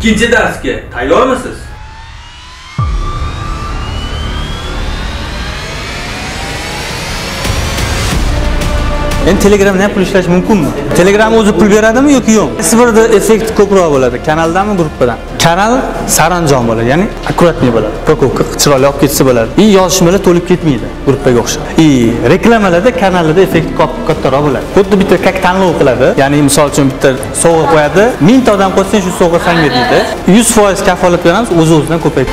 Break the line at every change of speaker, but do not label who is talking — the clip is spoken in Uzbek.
ikkinchi darsga tayyormisiz?
Endi telegramda ham pul ishlash mumkinmi? Telegram o'zi pul beradimi yoki yo'q? Qaysi effekt ko'proq bo'ladi. Kanaldanmi gruppadan? Kanal saranjom bo'ladi ya'ni akkuratniy bo'ladi. Prokovka chiroyli olib ketsa bo'ladi. И yozishmalar to'lib ketmaydi gruppaga o'xshab. И reklamalarda kanalida effekt kattaroq bo'ladi. Xuddi bitta как tanlov qiladi. Ya'ni misol uchun bitta sovg'a qo'yadi. Mingta odam qo'ysang shu sovg'a sanga deydi. Yuz foiz kafolat beramiz o'z o'zidan ko'payib